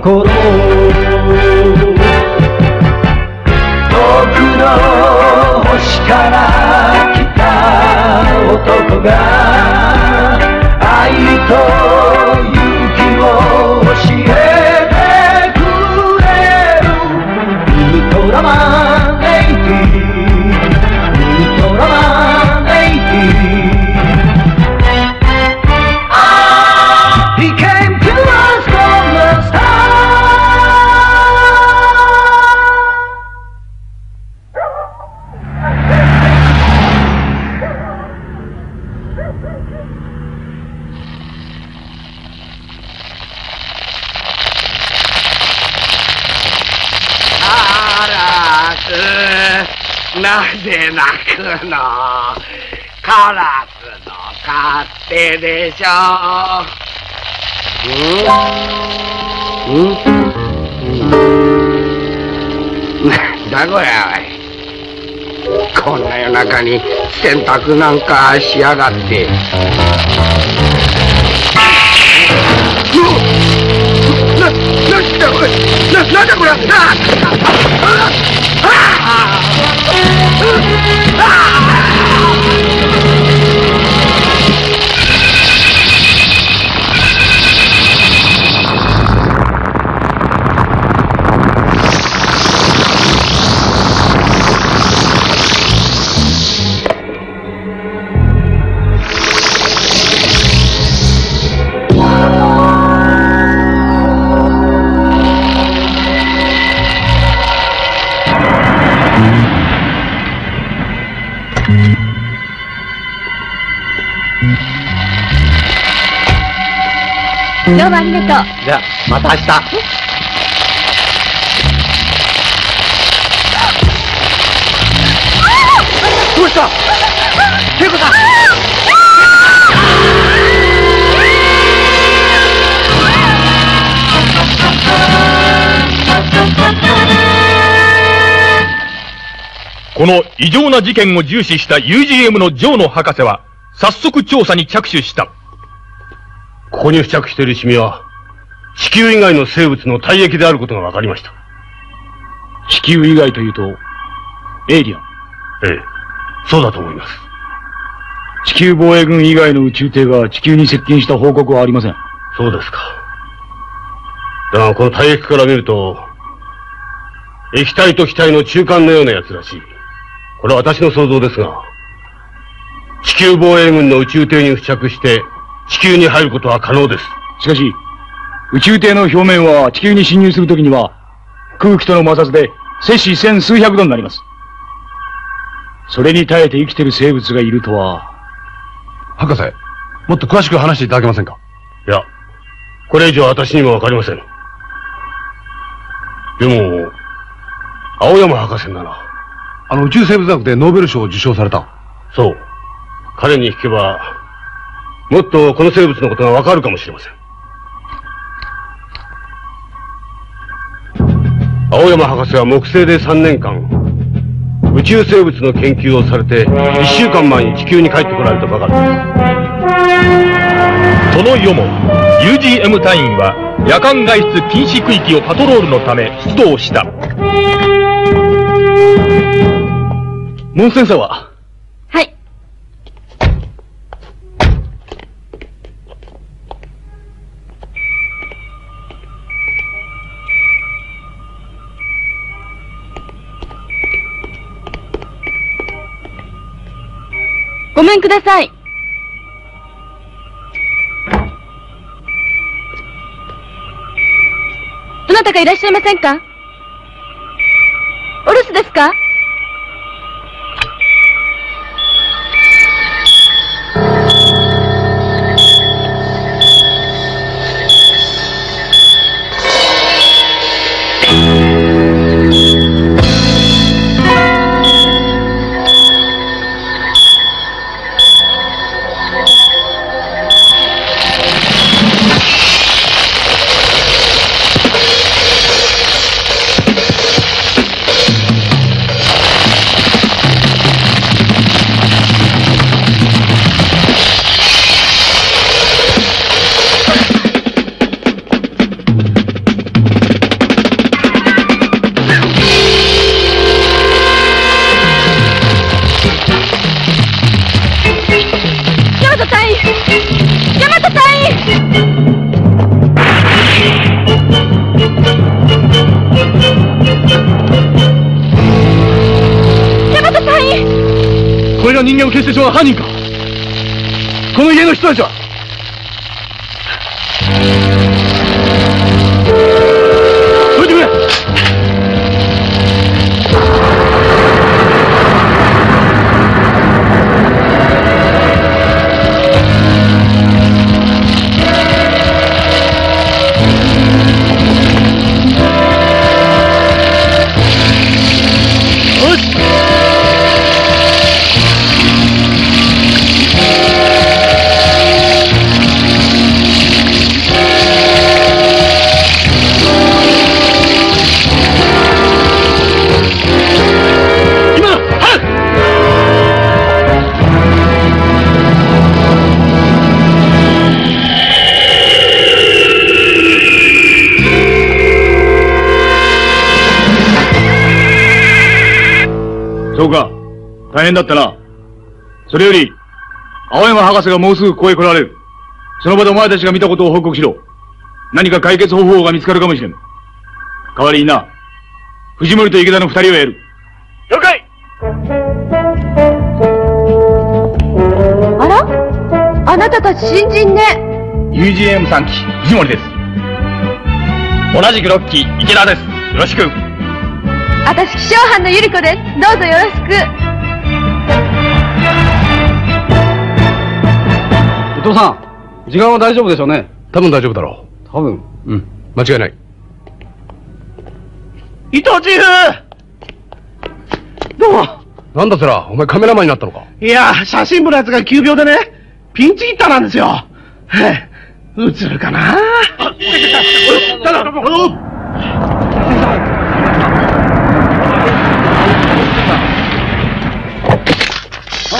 ななぜ泣くの？カラスの勝手でしょ。うん？うん？だこりゃおい。こんな夜中に洗濯なんかしやがって。うわな、なんだこれな、なんだこれ？ああああどうもありがとう。じゃあ、また明日。どうした？恵子さんこの異常な事件を重視した UGM のジョーの博士は、早速調査に着手した。ここに付着しているシミは、地球以外の生物の体液であることが分かりました。地球以外というと、エイリアン。ええ、そうだと思います。地球防衛軍以外の宇宙艇が地球に接近した報告はありません。そうですか。だが、この体液から見ると、液体と気体の中間のようなやつらしい。これは私の想像ですが、地球防衛軍の宇宙艇に付着して、地球に入ることは可能です。しかし、宇宙艇の表面は地球に侵入するときには、空気との摩擦で摂氏千数百度になります。それに耐えて生きてる生物がいるとは、博士、もっと詳しく話していただけませんか？いや、これ以上私にもわかりません。でも、青山博士なら。あの宇宙生物学でノーベル賞を受賞された。そう。彼に聞けば、もっとこの生物のことがわかるかもしれません。青山博士は木星で3年間、宇宙生物の研究をされて、1週間前に地球に帰ってこられたばかりです。その夜も、UGM 隊員は夜間外出禁止区域をパトロールのため出動した。モンセンサはごめんください。どなたかいらっしゃいませんか？お留守ですか？は犯人か。この家の人たちはそうか。大変だったな。それより、青山博士がもうすぐここへ来られる。その場でお前たちが見たことを報告しろ。何か解決方法が見つかるかもしれん。代わりにな、藤森と池田の二人をやる。了解あら？あなたたち新人ね。UGM3 期、藤森です。同じく6期、池田です。よろしく。私、気象班のゆり子です。どうぞよろしく。伊藤さん、時間は大丈夫でしょうね。多分大丈夫だろう。多分。うん。間違いない。伊藤チーフどうも。なんだてら、お前カメラマンになったのか？いや、写真部のやつが急病でね、ピンチヒッターなんですよ。はい。映るかな？ただ、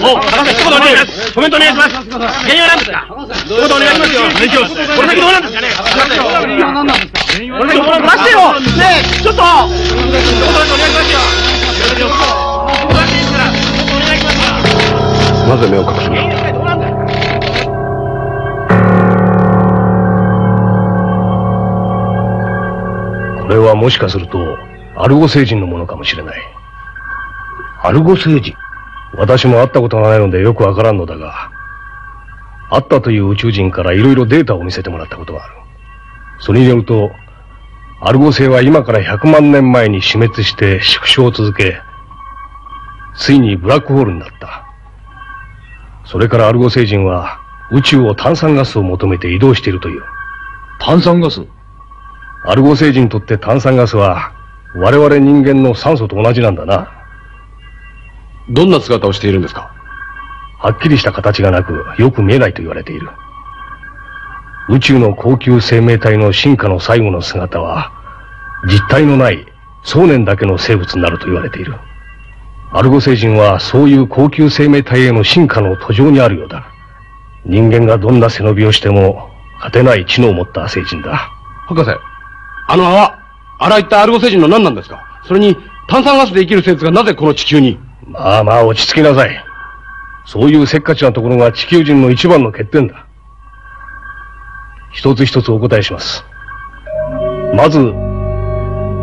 お、博士、一言お願いします。コメントお願いします。原因は何ですか一言お願いしますよ。勉強して。これ先どうなんですかねこれ先どうなんですか出してよねえ、ちょっと一言お願いしますよ。なぜ目を隠すんだ。これはもしかすると、アルゴ星人のものかもしれない。アルゴ星人私も会ったことがないのでよくわからんのだが、会ったという宇宙人からいろいろデータを見せてもらったことがある。それによると、アルゴ星は今から100万年前に死滅して縮小を続け、ついにブラックホールになった。それからアルゴ星人は宇宙を炭酸ガスを求めて移動しているという。炭酸ガス？アルゴ星人にとって炭酸ガスは我々人間の酸素と同じなんだな。どんな姿をしているんですか？はっきりした形がなくよく見えないと言われている。宇宙の高級生命体の進化の最後の姿は実体のない想念だけの生物になると言われている。アルゴ星人はそういう高級生命体への進化の途上にあるようだ。人間がどんな背伸びをしても勝てない知能を持った星人だ。博士、あの泡、あらいったアルゴ星人の何なんですか？それに、炭酸ガスで生きる生物がなぜこの地球に？まあまあ落ち着きなさい。そういうせっかちなところが地球人の一番の欠点だ。一つ一つお答えします。まず、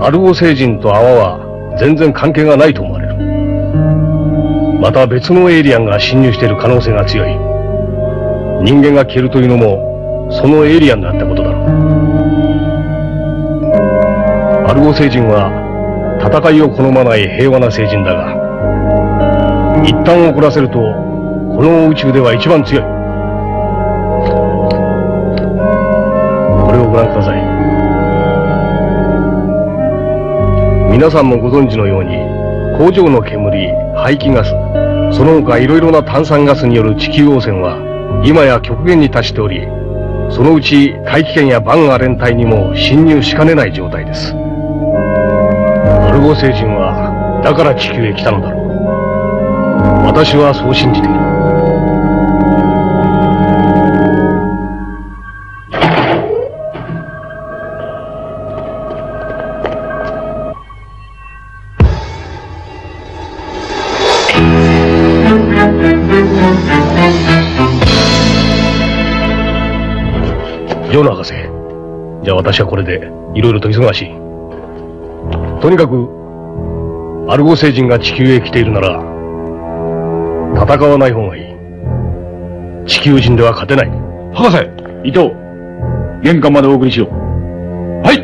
アルゴ星人と泡は全然関係がないと思われる。また別のエイリアンが侵入している可能性が強い。人間が消えるというのも、そのエイリアンがあったことだろう。アルゴ星人は戦いを好まない平和な星人だが、一旦怒らせると、この宇宙では一番強い。これをご覧ください。皆さんもご存知のように、工場の煙、排気ガス、その他いろいろな炭酸ガスによる地球汚染は、今や極限に達しており、そのうち大気圏やバンアレン帯にも侵入しかねない状態です。アルゴ星人は、だから地球へ来たのだろう。私はそう信じている。ジョーノ博士。じゃあ私はこれで、いろいろと忙しい。とにかく、アルゴ星人が地球へ来ているなら、戦わない方がいい。地球人では勝てない。博士伊藤、玄関までお送りしよう。はい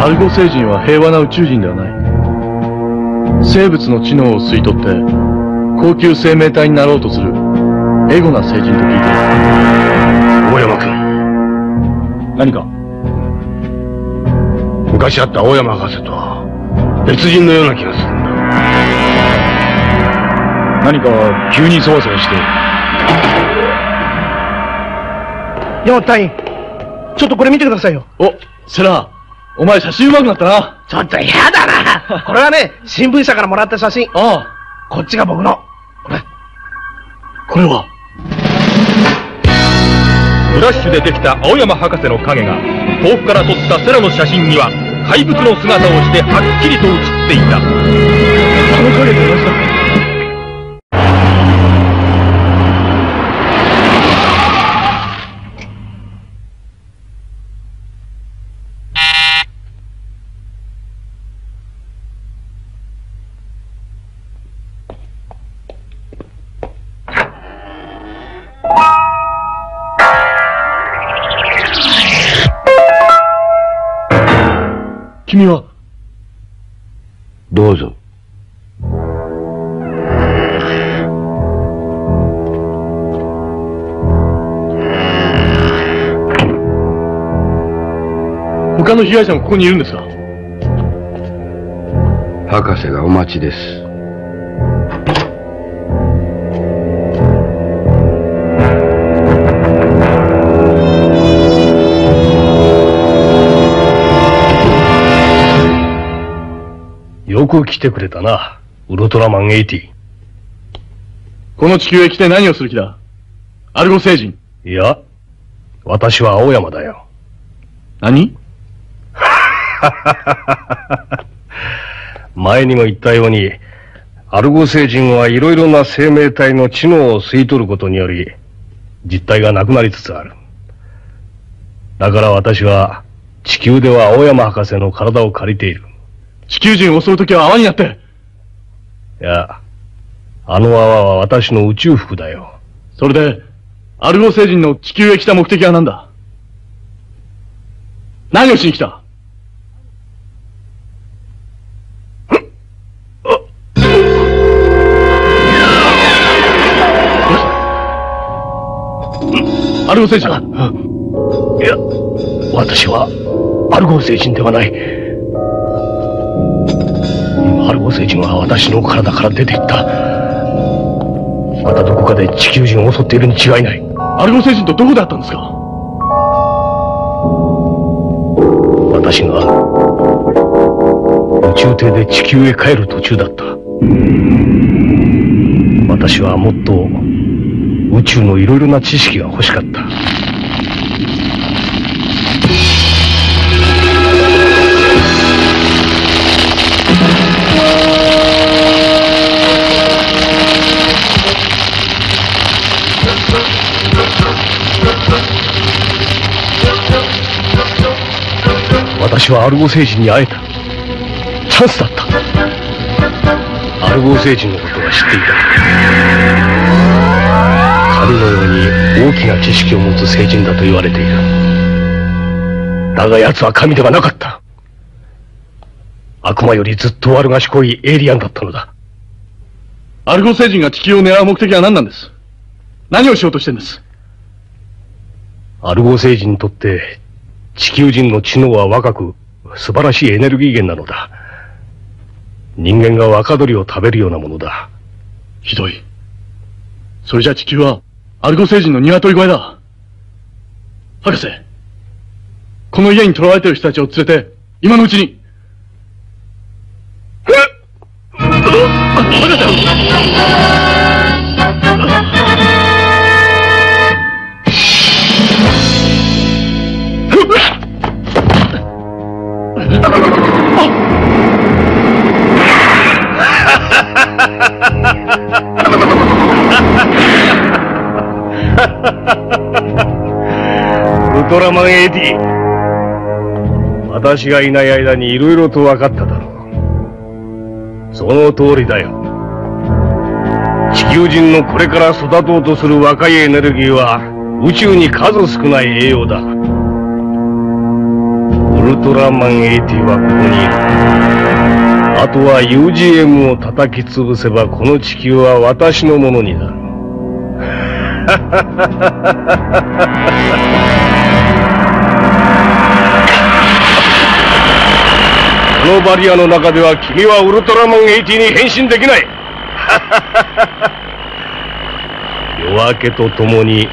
アルゴ星人は平和な宇宙人ではない。生物の知能を吸い取って、高級生命体になろうとする、エゴな星人と聞いている。大山君。何か？昔あった青山博士とは別人のような気がするんだ。何か急にそわそわして。山本隊員、ちょっとこれ見てくださいよ。お、セラ、お前写真上手くなったな。ちょっと嫌だな。これはね、新聞社からもらった写真。あこっちが僕の。これ。あ、これは。フラッシュでできた青山博士の影が遠くから撮ったセラの写真には怪物の姿をしてはっきりと映っていたあの影と同じだ。君は、どうぞ。他の被害者もここにいるんですか？博士がお待ちです。よく来てくれたな、ウルトラマン80。この地球へ来て何をする気だ？アルゴ星人。いや、私は青山だよ。何？前にも言ったように、アルゴ星人はいろいろな生命体の知能を吸い取ることにより、実体がなくなりつつある。だから私は、地球では青山博士の体を借りている。地球人を襲うときは泡になって。いや、あの泡は私の宇宙服だよ。それで、アルゴ星人の地球へ来た目的は何だ？何をしに来た？アルゴ星人いや、私は、アルゴ星人ではない。今、アルゴ星人は私の体から出ていった。またどこかで地球人を襲っているに違いない。アルゴ星人とどこで会ったんですか？私が、宇宙艇で地球へ帰る途中だった。私はもっと、宇宙のいろいろな知識が欲しかった。私はアルゴ星人に会えた。チャンスだった。アルゴ星人のことは知っていた。神のように大きな知識を持つ星人だと言われている。だが奴は神ではなかった。悪魔よりずっと悪賢いエイリアンだったのだ。アルゴ星人が地球を狙う目的は何なんです？何をしようとしてるんです？アルゴ星人にとって地球人の知能は若く素晴らしいエネルギー源なのだ。人間が若鳥を食べるようなものだ。ひどい。それじゃ地球は、アルゴ星人の鶏小屋だ。博士、この家に囚われている人たちを連れて、今のうちに。ウラマン80。私がいない間に色々と分かっただろう。その通りだよ。地球人のこれから育とうとする若いエネルギーは宇宙に数少ない栄養だ。ウルトラマン80はここにいる。あとは UGM を叩き潰せばこの地球は私のものになる。こ のバリアの中では君はウルトラマン80に変身できない。夜明けとともに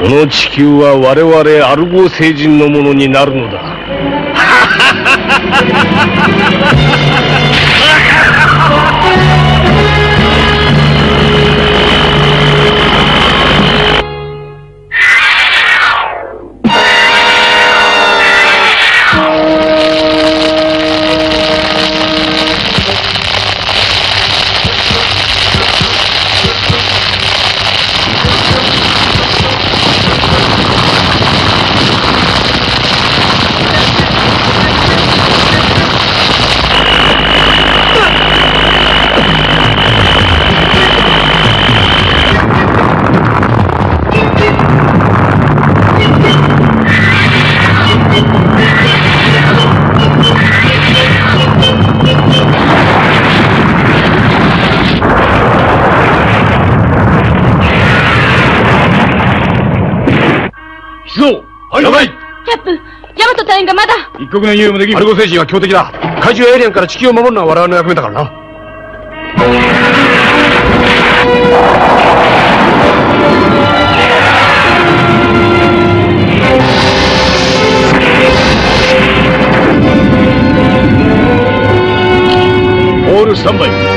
この地球は我々アルゴ星人のものになるのだ 刻の猶予もできんアルゴ星人は強敵だ。怪獣やエイリアンから地球を守るのは我々の役目だからな。オールスタンバイ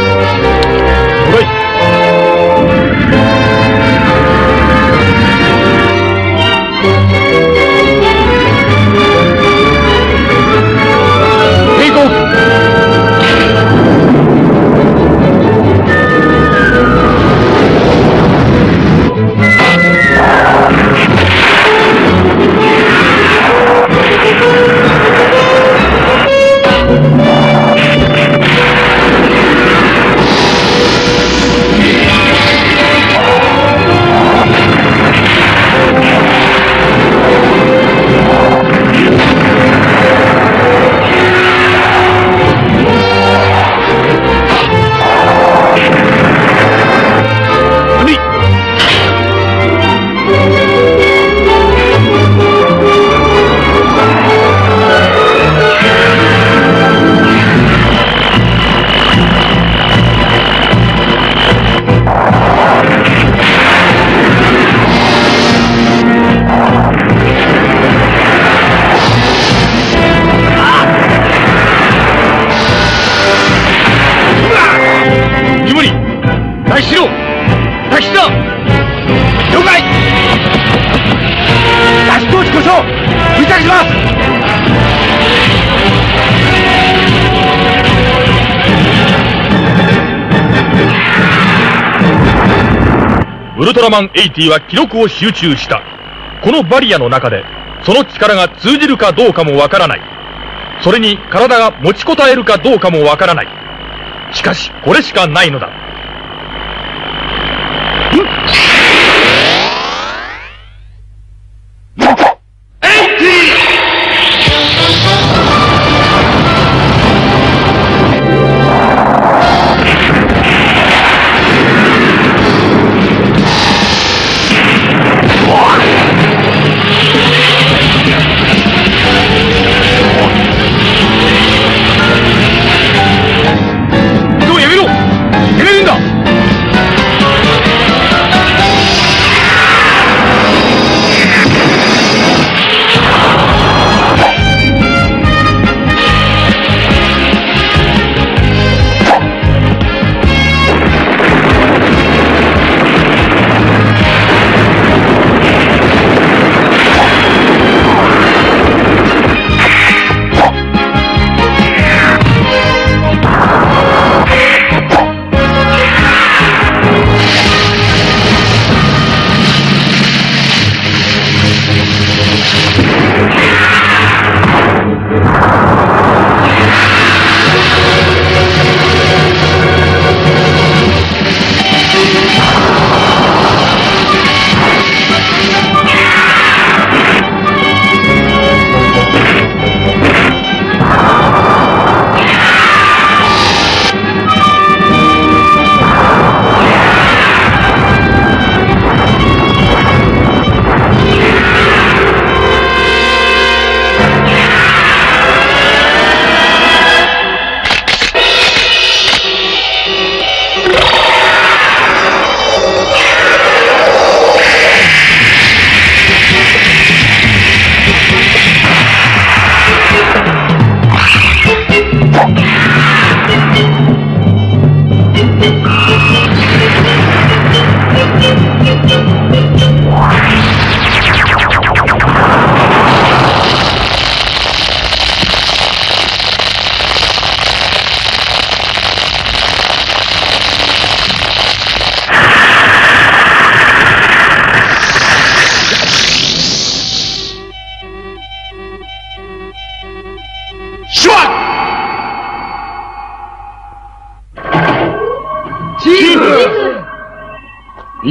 ルトラマン80は記録を集中した。このバリアの中で、その力が通じるかどうかもわからない。それに体が持ちこたえるかどうかもわからない。しかし、これしかないのだ。移動やめろ攻めるんだ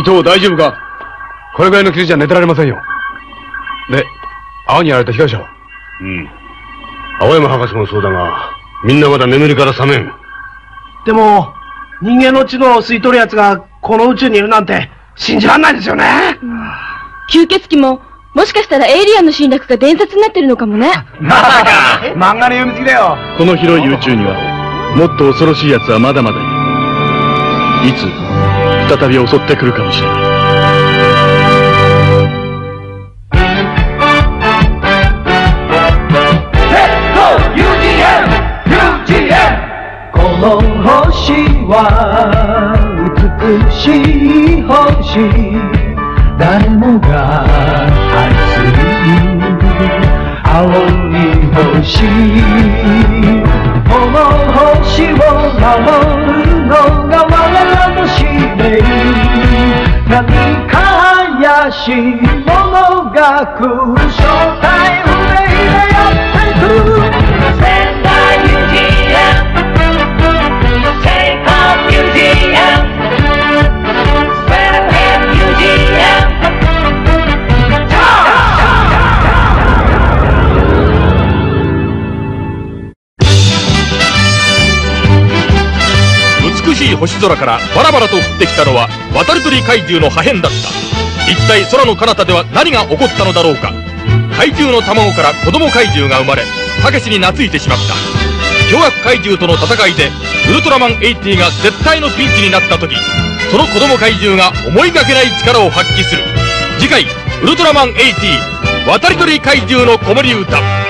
伊藤大丈夫か？これぐらいの傷じゃ寝てられませんよ。で、青にやられた被害者は？うん。青山博士もそうだが、みんなまだ眠りから覚めん。でも、人間の知能を吸い取る奴がこの宇宙にいるなんて信じらんないですよね。吸血鬼も、もしかしたらエイリアンの侵略が伝説になってるのかもね。まさか漫画の読みすぎだよ。この広い宇宙には、もっと恐ろしい奴はまだまだいる。いつ、再び襲ってくるかもしれない。この星は美しい星。誰もが愛する。青い星。この星を守るのが我らの使命何か怪しいものが来る。正体不明でや星空からバラバラと降ってきたのは渡り鳥怪獣の破片だった。一体空の彼方では何が起こったのだろうか。怪獣の卵から子供怪獣が生まれたけしに懐いてしまった。巨悪怪獣との戦いでウルトラマン80が絶対のピンチになった時その子供怪獣が思いがけない力を発揮する。次回ウルトラマン80渡り鳥怪獣の子守歌。